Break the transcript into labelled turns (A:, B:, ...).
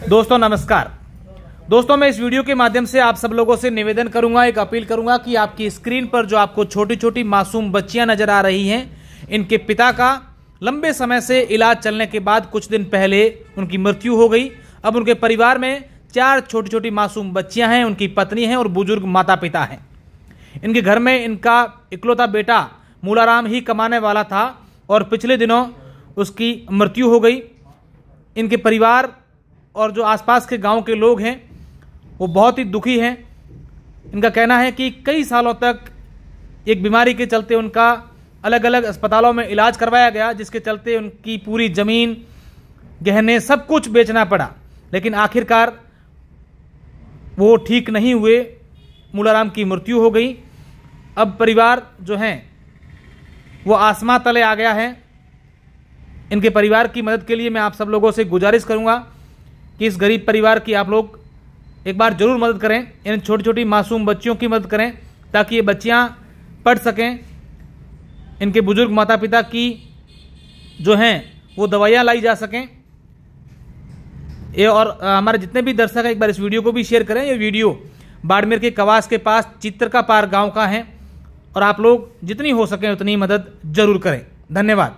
A: दोस्तों, नमस्कार। दोस्तों, मैं इस वीडियो के माध्यम से आप सब लोगों से निवेदन करूँगा, एक अपील करूँगा कि आपकी स्क्रीन पर जो आपको छोटी छोटी मासूम बच्चियाँ नज़र आ रही हैं, इनके पिता का लंबे समय से इलाज चलने के बाद कुछ दिन पहले उनकी मृत्यु हो गई। अब उनके परिवार में चार छोटी छोटी मासूम बच्चियाँ हैं, उनकी पत्नी हैं और बुज़ुर्ग माता पिता हैं। इनके घर में इनका इकलौता बेटा मूलाराम ही कमाने वाला था और पिछले दिनों उसकी मृत्यु हो गई। इनके परिवार और जो आसपास के गाँव के लोग हैं, वो बहुत ही दुखी हैं। इनका कहना है कि कई सालों तक एक बीमारी के चलते उनका अलग अलग अस्पतालों में इलाज करवाया गया, जिसके चलते उनकी पूरी ज़मीन, गहने सब कुछ बेचना पड़ा। लेकिन आखिरकार वो ठीक नहीं हुए। मूलाराम की मृत्यु हो गई। अब परिवार जो हैं, वो आसमां तले आ गया है। इनके परिवार की मदद के लिए मैं आप सब लोगों से गुजारिश करूँगा। कि इस गरीब परिवार की आप लोग एक बार ज़रूर मदद करें इन छोटी छोटी मासूम बच्चियों की मदद करें, ताकि ये बच्चियाँ पढ़ सकें, इनके बुज़ुर्ग माता पिता की जो हैं, वो दवाइयाँ लाई जा सकें। ये और हमारे जितने भी दर्शक हैं, एक बार इस वीडियो को भी शेयर करें। ये वीडियो बाड़मेर के कवास के पास चित्रका पार गाँव का है, और आप लोग जितनी हो सके उतनी मदद ज़रूर करें। धन्यवाद।